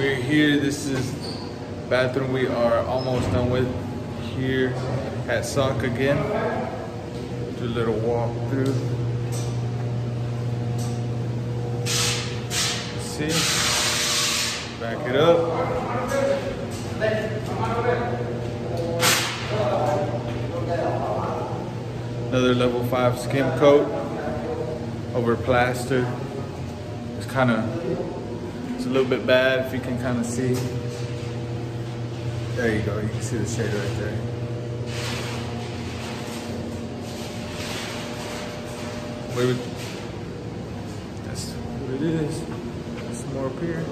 We're here. This is bathroom we are almost done with here at SOC again. Do a little walk through. See? Back it up. Another level five skim coat over plaster. It's kind of, a little bit bad if you can kind of see. There you go, you can see the shade right there. Would, that's what it is. Some more up here.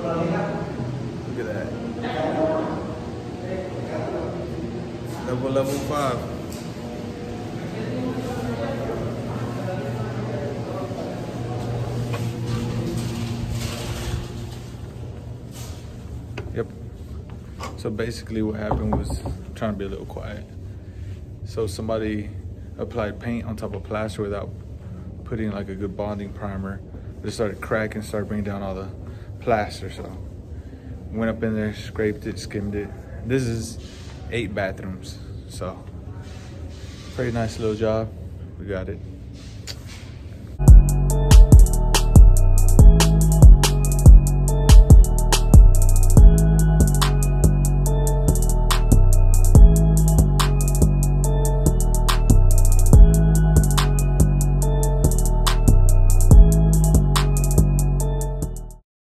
Look at that. Level level five. Yep. So basically what happened was I'm trying to be a little quiet. So somebody applied paint on top of plaster without putting like a good bonding primer. It started cracking, started bringing down all the plaster. So went up in there, scraped it, skimmed it. This is eight bathrooms. So pretty nice little job. We got it.